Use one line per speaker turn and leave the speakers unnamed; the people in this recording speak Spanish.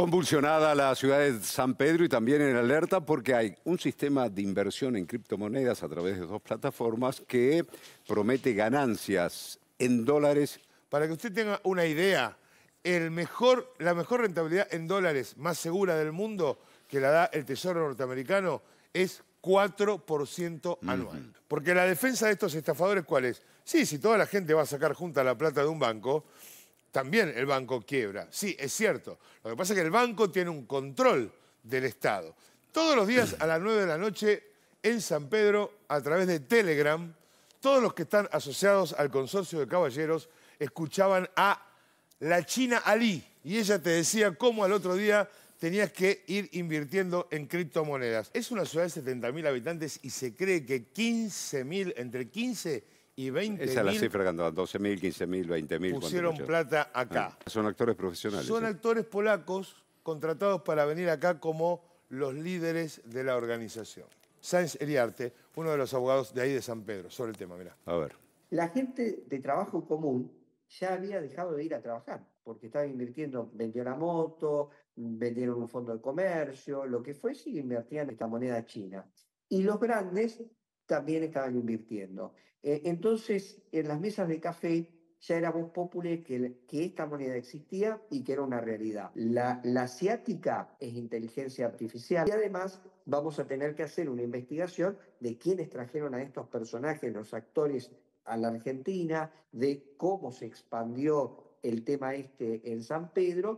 Convulsionada la ciudad de San Pedro y también en alerta porque hay un sistema de inversión en criptomonedas a través de dos plataformas que promete ganancias en dólares.
Para que usted tenga una idea, el mejor, la mejor rentabilidad en dólares más segura del mundo que la da el Tesoro norteamericano es 4% anual. Porque la defensa de estos estafadores, ¿cuál es? Sí, si toda la gente va a sacar junta la plata de un banco, también el banco quiebra. Sí, es cierto. Lo que pasa es que el banco tiene un control del Estado. Todos los días a las 9 de la noche en San Pedro, a través de Telegram, todos los que están asociados al consorcio de caballeros escuchaban a la China Ali. Y ella te decía cómo al otro día tenías que ir invirtiendo en criptomonedas. Es una ciudad de 70.000 habitantes y se cree que 15.000, entre 15 y 20
Esa es la cifra que andaban, 12.000, 15.000, 20.000.
Pusieron plata acá.
Ah, son actores profesionales.
Son
¿eh?
actores polacos contratados para venir acá como los líderes de la organización. Sáenz Eliarte, uno de los abogados de ahí de San Pedro, sobre el tema, mirá.
A ver.
La gente de trabajo común ya había dejado de ir a trabajar, porque estaba invirtiendo, vendió la moto, vendieron un fondo de comercio, lo que fue, sí invertían en esta moneda china. Y los grandes también estaban invirtiendo. Eh, entonces, en las mesas de café ya era voz popular que, que esta moneda existía y que era una realidad. La, la asiática es inteligencia artificial y además vamos a tener que hacer una investigación de quiénes trajeron a estos personajes, los actores a la Argentina, de cómo se expandió el tema este en San Pedro